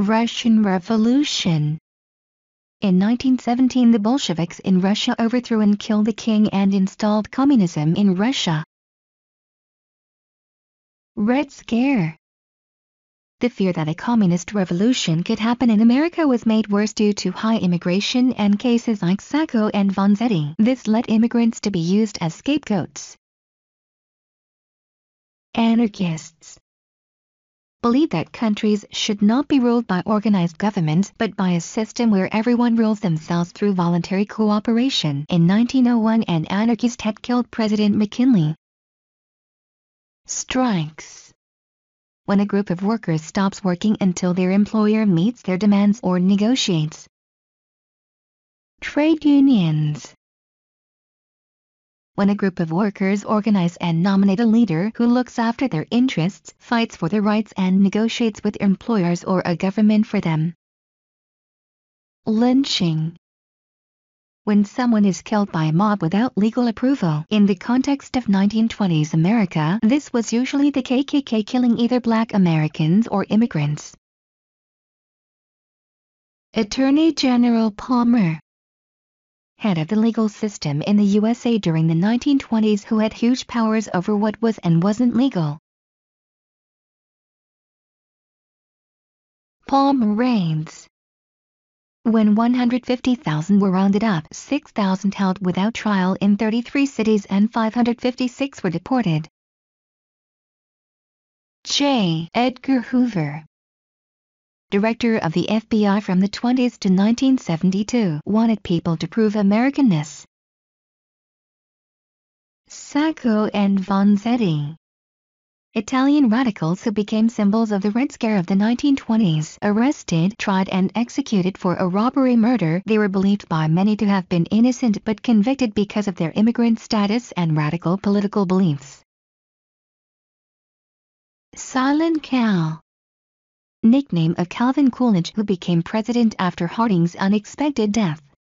Russian Revolution In 1917 the Bolsheviks in Russia overthrew and killed the king and installed communism in Russia. Red Scare The fear that a communist revolution could happen in America was made worse due to high immigration and cases like Sacco and Vanzetti. This led immigrants to be used as scapegoats. Anarchists believe that countries should not be ruled by organized government but by a system where everyone rules themselves through voluntary cooperation. In 1901 an anarchist had killed President McKinley. Strikes When a group of workers stops working until their employer meets their demands or negotiates. Trade unions when a group of workers organize and nominate a leader who looks after their interests, fights for their rights and negotiates with employers or a government for them. Lynching when someone is killed by a mob without legal approval. In the context of 1920s America, this was usually the KKK killing either black Americans or immigrants. Attorney General Palmer head of the legal system in the USA during the 1920s who had huge powers over what was and wasn't legal. Palmer Raids When 150,000 were rounded up, 6,000 held without trial in 33 cities and 556 were deported. J. Edgar Hoover director of the FBI from the 20s to 1972, wanted people to prove Americanness. Sacco and Vanzetti Italian radicals who became symbols of the Red Scare of the 1920s, arrested, tried and executed for a robbery murder, they were believed by many to have been innocent but convicted because of their immigrant status and radical political beliefs. Silent Cal nickname of Calvin Coolidge who became president after Harding's unexpected death.